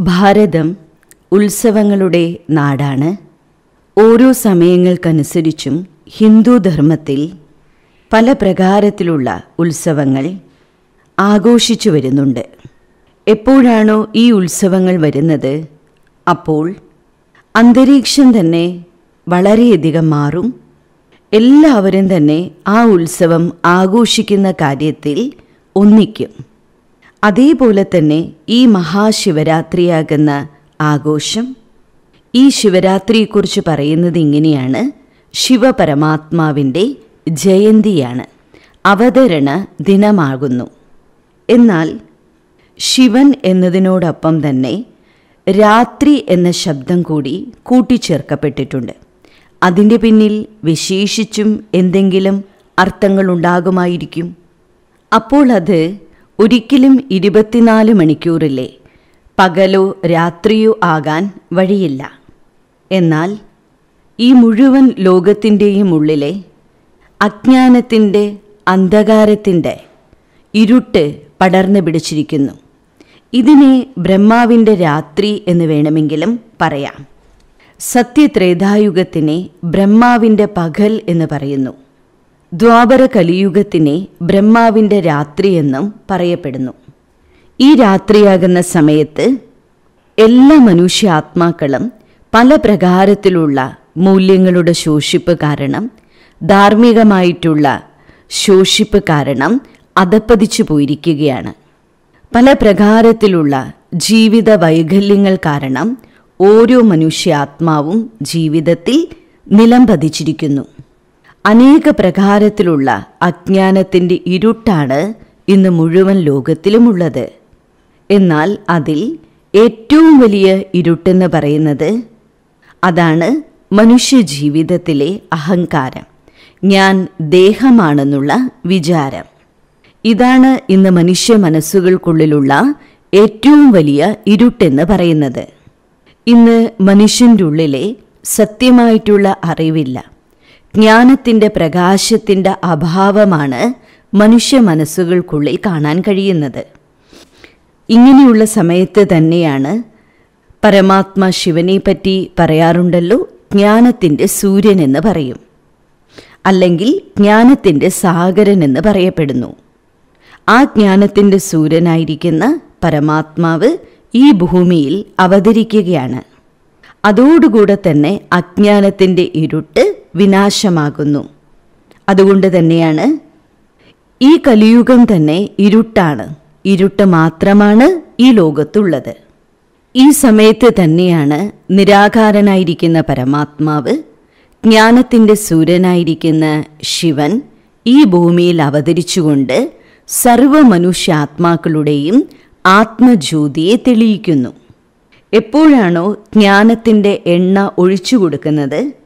ഭാരതം ഉത്സവങ്ങളുടെ നാടാണ്. ഓരോ സമയങ്ങൾക്കനുസരിച്ചും ഹിന്ദു ധർമ്മത്തിൽ പല പ്രകാരത്തിലുള്ള ഉത്സവങ്ങൾ ആഘോഷിച്ചു വരുന്നുണ്ട്. എപ്പോഴാണോ ഈ ഉത്സവങ്ങൾ വരുന്നത് അപ്പോൾ അന്തരീക്ഷം തന്നെ വളരെയധികം മാറും. എല്ലാവരും തന്നെ ആ ഉത്സവം ആഘോഷിക്കുന്ന കാര്യത്തിൽ ഒന്നിക്കും. അതേപോലെ തന്നെ ഈ മഹാശിവരാത്രിയാകുന്ന ആഘോഷം. ഈ ശിവരാത്രിയെക്കുറിച്ച് പറയുന്നത് ഇങ്ങനെയാണ്. ശിവപരമാത്മാവിന്റെ ജയന്തിയാണ്. അവതരണ ദിനമാകുന്നു. എന്നാൽ ശിവൻ എന്നതിനോടൊപ്പം തന്നെ രാത്രി എന്ന ശബ്ദം കൂടി കൂട്ടിച്ചേർക്കപ്പെട്ടിട്ടുണ്ട്. അതിന്റെ പിന്നിൽ വിശേഷിച്ചും എന്തെങ്കിലും അർത്ഥങ്ങളുണ്ടാകുമായിരിക്കും. അപ്പോൾ അത് ഒരിക്കലും ഇരുപത്തിനാല് മണിക്കൂറില്ലേ പകലോ രാത്രിയോ ആകാൻ വഴിയില്ല. എന്നാൽ ഈ മുഴുവൻ ലോകത്തിന്റെയും ഉള്ളിലെ അജ്ഞാനത്തിന്റെ അന്ധകാരത്തിന്റെ ഇരുട്ട് പടർന്നു പിടിച്ചിരിക്കുന്നു. ഇതിനെ ബ്രഹ്മാവിന്റെ രാത്രി എന്ന് വേണമെങ്കിലും പറയാം. സത്യത്രേതായുഗത്തിനെ ബ്രഹ്മാവിന്റെ പകൽ എന്ന് പറയുന്നു. ദ്വാപര കലിയുഗത്തിനെ ബ്രഹ്മാവിന്റെ രാത്രിയെന്നും പറയപ്പെടുന്നു. ഈ രാത്രിയാകുന്ന സമയത്ത് എല്ലാ മനുഷ്യാത്മാക്കളും പല പ്രകാരത്തിലുള്ള മൂല്യങ്ങളുടെ ശോഷിപ്പ് കാരണം ധാർമ്മികമായിട്ടുള്ള ശോഷിപ്പ് കാരണം അതപ്പതിച്ചു പോയിരിക്കുകയാണ്. പല പ്രകാരത്തിലുള്ള ജീവിത വൈകല്യങ്ങൾ കാരണം ഓരോ മനുഷ്യാത്മാവും ജീവിതത്തിൽ നിലം പതിച്ചിരിക്കുന്നു അനേക പ്രകാരത്തിലുള്ള അജ്ഞാനത്തിന്റെ ഇരുട്ടാണ് ഇന്ന് മുഴുവൻ ലോകത്തിലുമുള്ളത്. എന്നാൽ അതിൽ ഏറ്റവും വലിയ ഇരുട്ടെന്ന് പറയുന്നത് അതാണ് മനുഷ്യജീവിതത്തിലെ അഹങ്കാരം. ഞാൻ ദേഹമാണെന്നുള്ള വിചാരം. ഇതാണ് ഇന്ന് മനുഷ്യ മനസ്സുകൾക്കുള്ളിലുള്ള ഏറ്റവും വലിയ ഇരുട്ടെന്ന് പറയുന്നത്. ഇന്ന് മനുഷ്യന്റെ ഉള്ളിലെ സത്യമായിട്ടുള്ള അറിവില്ല. ജ്ഞാനത്തിന്റെ പ്രകാശത്തിന്റെ അഭാവമാണ് മനുഷ്യ മനസ്സുകൾക്കുള്ളിൽ കാണാൻ കഴിയുന്നത്. ഇങ്ങനെയുള്ള സമയത്ത് തന്നെയാണ് പരമാത്മ ശിവനെ പറ്റി പറയാറുണ്ടല്ലോ ജ്ഞാനത്തിന്റെ സൂര്യൻ എന്ന് പറയും. അല്ലെങ്കിൽ ജ്ഞാനത്തിന്റെ സാഗരൻ എന്ന് പറയപ്പെടുന്നു. ആ ജ്ഞാനത്തിന്റെ സൂര്യനായിരിക്കുന്ന പരമാത്മാവ് ഈ ഭൂമിയിൽ അവതരിക്കുകയാണ്. അതോടുകൂടെ തന്നെ അജ്ഞാനത്തിന്റെ ഇരുട്ട് വിനാശമാകുന്നു. അതുകൊണ്ട് തന്നെയാണ് ഈ കലിയുഗം തന്നെ ഇരുട്ടാണ്. ഇരുട്ട് മാത്രമാണ് ഈ ലോകത്തുള്ളത്. ഈ സമയത്ത് തന്നെയാണ് നിരാകാരനായിരിക്കുന്ന പരമാത്മാവ് ജ്ഞാനത്തിന്റെ സൂര്യനായിരിക്കുന്ന ശിവൻ ഈ ഭൂമിയിൽ അവതരിച്ചുകൊണ്ട് സർവ മനുഷ്യാത്മാക്കളുടെയും ആത്മജ്യോതിയെ തെളിയിക്കുന്നു. എപ്പോഴാണോ ജ്ഞാനത്തിന്റെ എണ്ണ ഒഴിച്ചു കൊടുക്കുന്നത്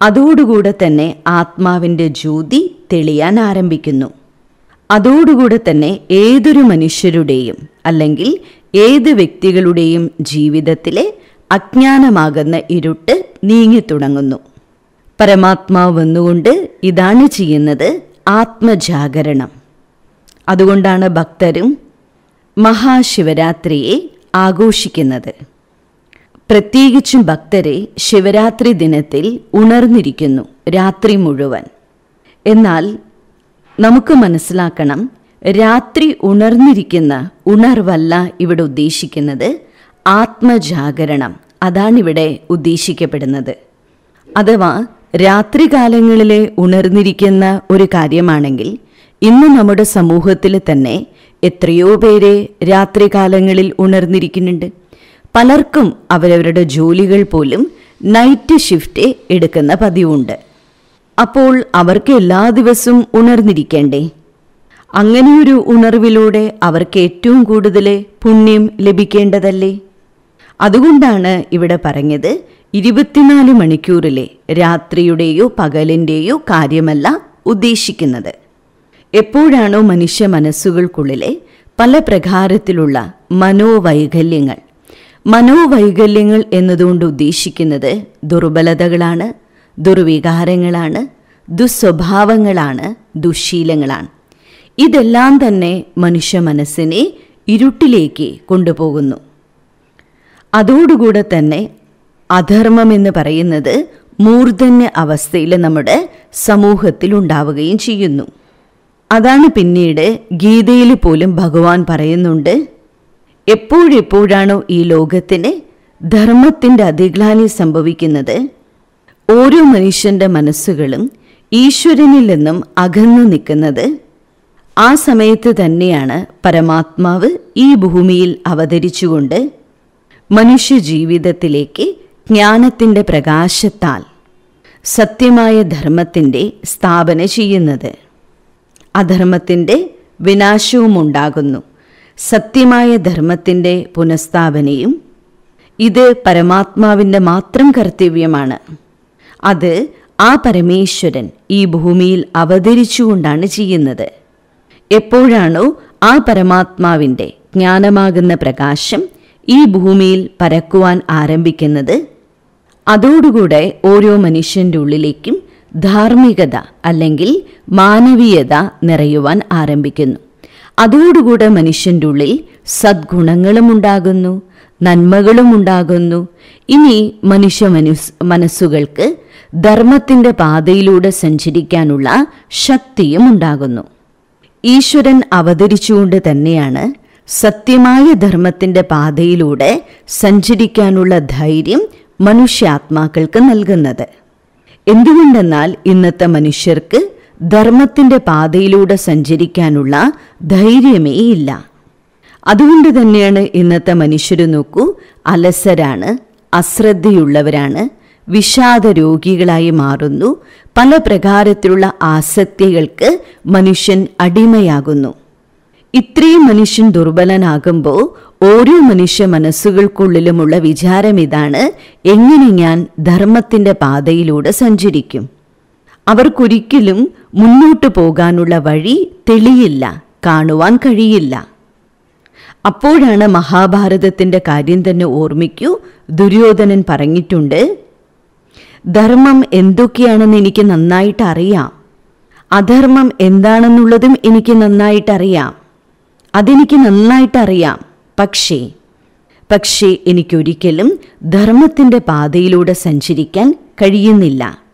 അതോടുകൂടെ തന്നെ ആത്മാവിന്റെ ജ്യോതി തെളിയാൻ ആരംഭിക്കുന്നു. അതോടുകൂടെ തന്നെ ഏതൊരു മനുഷ്യരുടെയും അല്ലെങ്കിൽ ഏത് വ്യക്തികളുടെയും ജീവിതത്തിലെ അജ്ഞാനമാകുന്ന ഇരുട്ട് നീങ്ങിത്തുടങ്ങുന്നു പരമാത്മാവ് വന്നുകൊണ്ട് ഇതാണ് ചെയ്യുന്നത് ആത്മജാഗരണം. അതുകൊണ്ടാണ് ഭക്തരും മഹാശിവരാത്രിയെ ആഘോഷിക്കുന്നത്. പ്രത്യേകിച്ചും ഭക്തരെ ശിവരാത്രി ദിനത്തിൽ ഉണർന്നിരിക്കുന്നു രാത്രി മുഴുവൻ. എന്നാൽ നമുക്ക് മനസ്സിലാക്കണം രാത്രി ഉണർന്നിരിക്കുന്ന ഉണർവല്ല ഇവിടെ ഉദ്ദേശിക്കുന്നത് ആത്മജാഗരണം അതാണിവിടെ ഉദ്ദേശിക്കപ്പെടുന്നത്. അഥവാ രാത്രികാലങ്ങളിലെ ഉണർന്നിരിക്കുന്ന ഒരു കാര്യമാണെങ്കിൽ ഇന്ന് നമ്മുടെ സമൂഹത്തിൽ തന്നെ എത്രയോ പേരെ രാത്രികാലങ്ങളിൽ ഉണർന്നിരിക്കുന്നുണ്ട്. പലർക്കും അവരവരുടെ ജോലികൾ പോലും നൈറ്റ് ഷിഫ്റ്റ് എടുക്കുന്ന പതിവുണ്ട്. അപ്പോൾ അവർക്ക് എല്ലാ ദിവസവും ഉണർന്നിരിക്കേണ്ടേ? അങ്ങനെയൊരു ഉണർവിലൂടെ അവർക്ക് ഏറ്റവും കൂടുതൽ പുണ്യം ലഭിക്കേണ്ടതല്ലേ? അതുകൊണ്ടാണ് ഇവിടെ പറഞ്ഞത് ഇരുപത്തിനാല് മണിക്കൂറിലെ രാത്രിയുടെയോ പകലിന്റെയോ കാര്യമല്ല ഉദ്ദേശിക്കുന്നത്. എപ്പോഴാണോ മനുഷ്യ മനസ്സുകൾക്കുള്ളിലെ പല പ്രകാരത്തിലുള്ള മനോവൈകല്യങ്ങൾ മനോവൈകല്യങ്ങൾ എന്നതുകൊണ്ട് ഉദ്ദേശിക്കുന്നത് ദുർബലതകളാണ് ദുർവികാരങ്ങളാണ് ദുസ്വഭാവങ്ങളാണ് ദുശീലങ്ങളാണ്. ഇതെല്ലാം തന്നെ മനുഷ്യ മനസ്സിനെ ഇരുട്ടിലേക്ക് കൊണ്ടുപോകുന്നു. അതോടുകൂടെ തന്നെ അധർമ്മം എന്ന് പറയുന്നത് മൂർധന്യ അവസ്ഥയിൽ നമ്മുടെ സമൂഹത്തിൽ ഉണ്ടാവുകയും ചെയ്യുന്നു. അതാണ് പിന്നീട് ഗീതയിൽ പോലും ഭഗവാൻ പറയുന്നുണ്ട് എപ്പോഴെപ്പോഴാണോ ഈ ലോകത്തിന് ധർമ്മത്തിന്റെ അതിഗ്ലാനി സംഭവിക്കുന്നത്? ഓരോ മനുഷ്യന്റെ മനസ്സുകളും ഈശ്വരനിൽ നിന്നും അകന്നു നിൽക്കുന്നത് ആ സമയത്ത് തന്നെയാണ് പരമാത്മാവ് ഈ ഭൂമിയിൽ അവതരിച്ചുകൊണ്ട് മനുഷ്യ ജീവിതത്തിലേക്ക് ജ്ഞാനത്തിന്റെ പ്രകാശത്താൽ സത്യമായ ധർമ്മത്തിന്റെ സ്ഥാപന ചെയ്യുന്നത്. അധർമ്മത്തിന്റെ വിനാശവും ഉണ്ടാകുന്നു സത്യമായ ധർമ്മത്തിന്റെ പുനഃസ്ഥാപനയും ഇത് പരമാത്മാവിന്റെ മാത്രം കർത്തവ്യമാണ്. അത് ആ പരമേശ്വരൻ ഈ ഭൂമിയിൽ അവതരിച്ചുകൊണ്ടാണ് ചെയ്യുന്നത്. എപ്പോഴാണോ ആ പരമാത്മാവിന്റെ ജ്ഞാനമാകുന്ന പ്രകാശം ഈ ഭൂമിയിൽ പരക്കുവാൻ ആരംഭിക്കുന്നത് അതോടുകൂടെ ഓരോ മനുഷ്യന്റെ ഉള്ളിലേക്കും ധാർമ്മികത അല്ലെങ്കിൽ മാനവീയത നിറയുവാൻ ആരംഭിക്കുന്നു. അതോടുകൂടെ മനുഷ്യന്റെ ഉള്ളിൽ സദ്ഗുണങ്ങളും ഉണ്ടാകുന്നു നന്മകളും ഉണ്ടാകുന്നു. ഇനി മനുഷ്യ മനുസ് മനസ്സുകൾക്ക് ധർമ്മത്തിന്റെ പാതയിലൂടെ സഞ്ചരിക്കാനുള്ള ശക്തിയും ഉണ്ടാകുന്നു. ഈശ്വരൻ അവതരിച്ചുകൊണ്ട് തന്നെയാണ് സത്യമായ ധർമ്മത്തിന്റെ പാതയിലൂടെ സഞ്ചരിക്കാനുള്ള ധൈര്യം മനുഷ്യാത്മാക്കൾക്ക് നൽകുന്നത്. എന്തുകൊണ്ടെന്നാൽ ഇന്നത്തെ മനുഷ്യർക്ക് ധർമ്മത്തിന്റെ പാതയിലൂടെ സഞ്ചരിക്കാനുള്ള ധൈര്യമേ ഇല്ല. അതുകൊണ്ട് തന്നെയാണ് ഇന്നത്തെ മനുഷ്യർ നോക്കൂ അലസരാണ് അശ്രദ്ധയുള്ളവരാണ് വിഷാദ രോഗികളായി മാറുന്നു പല പ്രകാരത്തിലുള്ള ആസക്തികൾക്ക് മനുഷ്യൻ അടിമയാകുന്നു. ഇത്രയും മനുഷ്യൻ ദുർബലനാകുമ്പോൾ ഓരോ മനുഷ്യ മനസ്സുകൾക്കുള്ളിലുമുള്ള വിചാരം ഇതാണ് എങ്ങനെ ഞാൻ ധർമ്മത്തിന്റെ പാതയിലൂടെ സഞ്ചരിക്കും. അവർക്കൊരിക്കലും മുന്നോട്ട് പോകാനുള്ള വഴി തെളിയില്ല കാണുവാൻ കഴിയില്ല. അപ്പോഴാണ് മഹാഭാരതത്തിന്റെ കാര്യം തന്നെ ഓർമ്മിക്കൂ. ദുര്യോധനൻ പറഞ്ഞിട്ടുണ്ട് ധർമ്മം എന്തൊക്കെയാണെന്ന് എനിക്ക് നന്നായിട്ട് അറിയാം. അധർമ്മം എന്താണെന്നുള്ളതും എനിക്ക് നന്നായിട്ടറിയാം അതെനിക്ക് നന്നായിട്ടറിയാം പക്ഷേ പക്ഷേ എനിക്കൊരിക്കലും ധർമ്മത്തിന്റെ പാതയിലൂടെ സഞ്ചരിക്കാൻ കഴിയുന്നില്ല.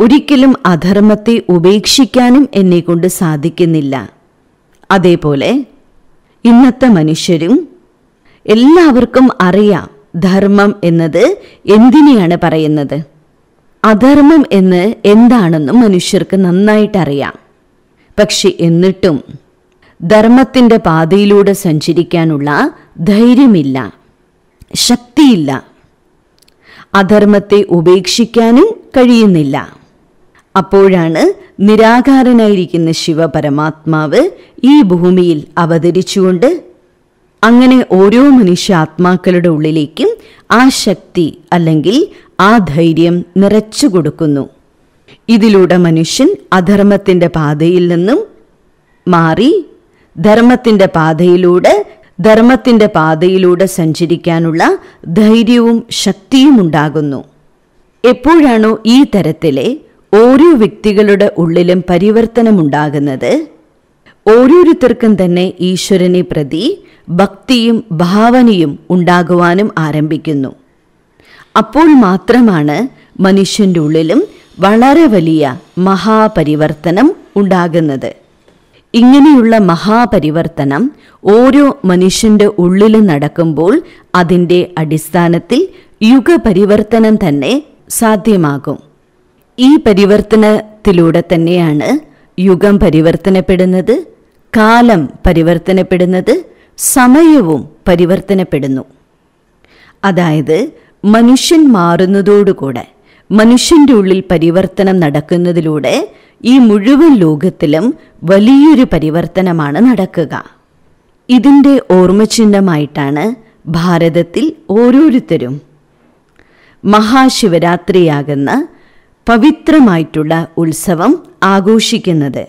ഒരിക്കലും അധർമ്മത്തെ ഉപേക്ഷിക്കാനും എന്നെക്കൊണ്ട് സാധിക്കുന്നില്ല. അതേപോലെ ഇന്നത്തെ മനുഷ്യരും എല്ലാവർക്കും അറിയാം ധർമ്മം എന്നത് എന്തിനെയാണ് പറയുന്നത്? അധർമ്മം എന്ന് എന്താണെന്നും മനുഷ്യർക്ക് നന്നായിട്ടറിയാം പക്ഷെ എന്നിട്ടും ധർമ്മത്തിന്റെ പാതയിലൂടെ സഞ്ചരിക്കാനുള്ള ധൈര്യമില്ല ശക്തിയില്ല. അധർമ്മത്തെ ഉപേക്ഷിക്കാനും കഴിയുന്നില്ല. അപ്പോഴാണ് നിരാകാരനായിരിക്കുന്ന ശിവപരമാത്മാവ് ഈ ഭൂമിയിൽ അവതരിച്ചുകൊണ്ട് അങ്ങനെ ഓരോ മനുഷ്യാത്മാക്കളുടെ ഉള്ളിലേക്കും ആ ശക്തി അല്ലെങ്കിൽ ആ ധൈര്യം നിറച്ചു കൊടുക്കുന്നു. ഇതിലൂടെ മനുഷ്യൻ അധർമ്മത്തിന്റെ പാതയിൽ നിന്നും മാറി ധർമ്മത്തിന്റെ പാതയിലൂടെ ധർമ്മത്തിന്റെ പാതയിലൂടെ സഞ്ചരിക്കാനുള്ള ധൈര്യവും ശക്തിയും ഉണ്ടാകുന്നു. എപ്പോഴാണോ ഈ തരത്തിലെ ഓരോ വ്യക്തികളുടെ ഉള്ളിലും പരിവർത്തനമുണ്ടാകുന്നത് ഓരോരുത്തർക്കും തന്നെ ഈശ്വരനെ പ്രതി ഭക്തിയും ഭാവനയും ഉണ്ടാകുവാനും ആരംഭിക്കുന്നു. അപ്പോൾ മാത്രമാണ് മനുഷ്യന്റെ ഉള്ളിലും വളരെ വലിയ മഹാപരിവർത്തനം ഉണ്ടാകുന്നത്. ഇങ്ങനെയുള്ള മഹാപരിവർത്തനം ഓരോ മനുഷ്യന്റെ ഉള്ളിൽ നടക്കുമ്പോൾ അതിന്റെ അടിസ്ഥാനത്തിൽ യുഗപരിവർത്തനം തന്നെ സാധ്യമാകും. ഈ പരിവർത്തനത്തിലൂടെ തന്നെയാണ് യുഗം പരിവർത്തനപ്പെടുന്നത് കാലം പരിവർത്തനപ്പെടുന്നത് സമയവും പരിവർത്തനപ്പെടുന്നു. അതായത് മനുഷ്യൻ മാറുന്നതോടുകൂടെ മനുഷ്യന്റെ ഉള്ളിൽ പരിവർത്തനം നടക്കുന്നതിലൂടെ ഈ മുഴുവൻ ലോകത്തിലും വലിയൊരു പരിവർത്തനമാണ് നടക്കുക. ഇതിന്റെ ഓർമ്മചിഹ്നമായിട്ടാണ് ഭാരതത്തിൽ ഓരോരുത്തരും മഹാശിവരാത്രിയാകുന്ന പവിത്രമായിട്ടുള്ള ഉത്സവം ആഘോഷിക്കുന്നത്.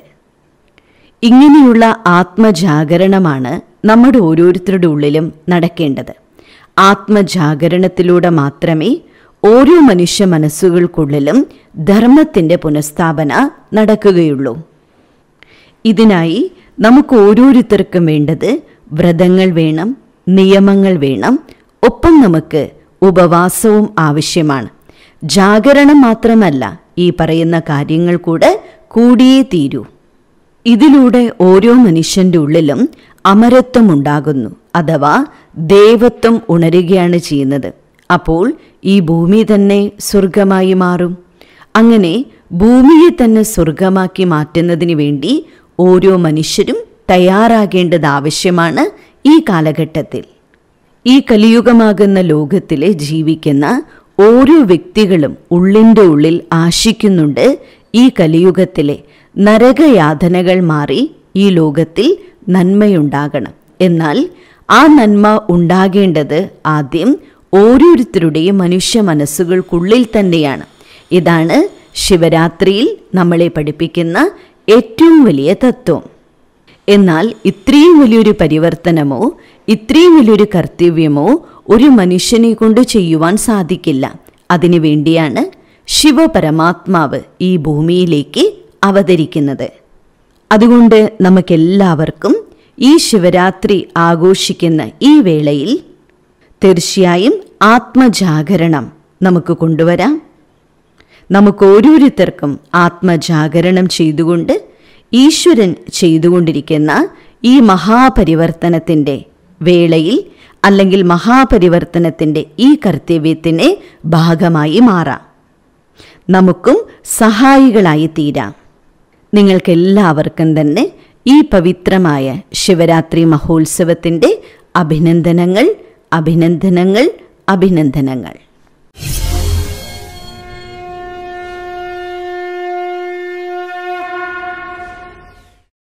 ഇങ്ങനെയുള്ള ആത്മജാഗരണമാണ് നമ്മുടെ ഓരോരുത്തരുടെ ഉള്ളിലും നടക്കേണ്ടത്. ആത്മജാഗരണത്തിലൂടെ മാത്രമേ ഓരോ മനുഷ്യ മനസ്സുകൾക്കുള്ളിലും ധർമ്മത്തിന്റെ പുനഃസ്ഥാപന നടക്കുകയുള്ളൂ. ഇതിനായി നമുക്ക് ഓരോരുത്തർക്കും വേണ്ടത് വ്രതങ്ങൾ വേണം നിയമങ്ങൾ വേണം ഒപ്പം നമുക്ക് ഉപവാസവും ആവശ്യമാണ്. ജാഗരണം മാത്രമല്ല ഈ പറയുന്ന കാര്യങ്ങൾ കൂടെ കൂടിയേ തീരൂ. ഇതിലൂടെ ഓരോ മനുഷ്യന്റെ ഉള്ളിലും അമരത്വം ഉണ്ടാകുന്നു അഥവാ ദേവത്വം ഉണരുകയാണ് ചെയ്യുന്നത്. അപ്പോൾ ഈ ഭൂമി തന്നെ സ്വർഗമായി മാറും. അങ്ങനെ ഭൂമിയെ തന്നെ സ്വർഗമാക്കി മാറ്റുന്നതിന് വേണ്ടി ഓരോ മനുഷ്യരും തയ്യാറാകേണ്ടത് ആവശ്യമാണ് ഈ കാലഘട്ടത്തിൽ. ഈ കലിയുഗമാകുന്ന ലോകത്തിലെ ജീവിക്കുന്ന ഓരോ വ്യക്തികളും ഉള്ളിന്റെ ഉള്ളിൽ ആശിക്കുന്നുണ്ട് ഈ കലിയുഗത്തിലെ നരകയാതനകൾ മാറി ഈ ലോകത്തിൽ നന്മയുണ്ടാകണം. എന്നാൽ ആ നന്മ ഉണ്ടാകേണ്ടത് ആദ്യം ഓരോരുത്തരുടെയും മനുഷ്യ മനസ്സുകൾക്കുള്ളിൽ തന്നെയാണ്. ഇതാണ് ശിവരാത്രിയിൽ നമ്മളെ പഠിപ്പിക്കുന്ന ഏറ്റവും വലിയ തത്വം. എന്നാൽ ഇത്രയും വലിയൊരു പരിവർത്തനമോ ഇത്രയും വലിയൊരു കർത്തവ്യമോ ഒരു മനുഷ്യനെ കൊണ്ട് ചെയ്യുവാൻ സാധിക്കില്ല. അതിനു വേണ്ടിയാണ് ശിവപരമാത്മാവ് ഈ ഭൂമിയിലേക്ക് അവതരിക്കുന്നത്. അതുകൊണ്ട് നമുക്കെല്ലാവർക്കും ഈ ശിവരാത്രി ആഘോഷിക്കുന്ന ഈ വേളയിൽ തീർച്ചയായും ആത്മജാഗരണം നമുക്ക് കൊണ്ടുവരാം. നമുക്ക് ഓരോരുത്തർക്കും ആത്മജാഗരണം ചെയ്തുകൊണ്ട് ഈശ്വരൻ ചെയ്തുകൊണ്ടിരിക്കുന്ന ഈ മഹാപരിവർത്തനത്തിന്റെ വേളയിൽ അല്ലെങ്കിൽ മഹാപരിവർത്തനത്തിന്റെ ഈ കർത്തവ്യത്തിന്റെ ഭാഗമായി മാറാം. നമുക്കും സഹായികളായി തീരാം. നിങ്ങൾക്കെല്ലാവർക്കും തന്നെ ഈ പവിത്രമായ ശിവരാത്രി മഹോത്സവത്തിന്റെ അഭിനന്ദനങ്ങൾ അഭിനന്ദനങ്ങൾ അഭിനന്ദനങ്ങൾ.